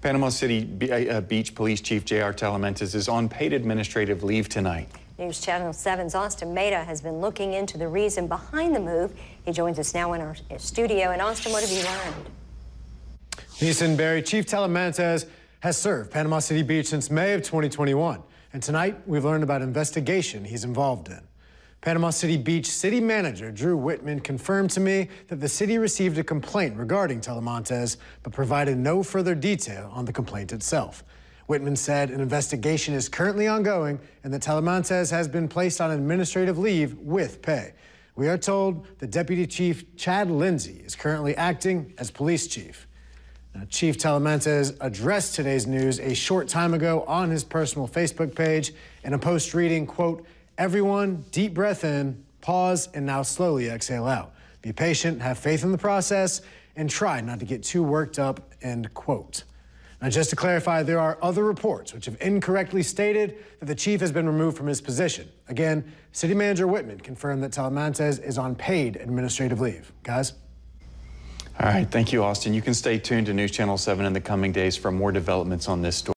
Panama City uh, Beach Police Chief J.R. Talamantez is on paid administrative leave tonight. News Channel 7's Austin Mata has been looking into the reason behind the move. He joins us now in our studio. And Austin, what have you learned? Neeson Barry, Chief Talamantez has served Panama City Beach since May of 2021. And tonight, we've learned about investigation he's involved in. Panama City Beach City Manager Drew Whitman confirmed to me that the city received a complaint regarding Talamantez, but provided no further detail on the complaint itself. Whitman said an investigation is currently ongoing and that Talamantez has been placed on administrative leave with pay. We are told that Deputy Chief Chad Lindsay is currently acting as police chief. Now, chief Talamantez addressed today's news a short time ago on his personal Facebook page in a post reading, quote, Everyone, deep breath in, pause, and now slowly exhale out. Be patient, have faith in the process, and try not to get too worked up, end quote. Now, just to clarify, there are other reports which have incorrectly stated that the chief has been removed from his position. Again, City Manager Whitman confirmed that Talamantez is on paid administrative leave. Guys? All right, thank you, Austin. You can stay tuned to News Channel 7 in the coming days for more developments on this story.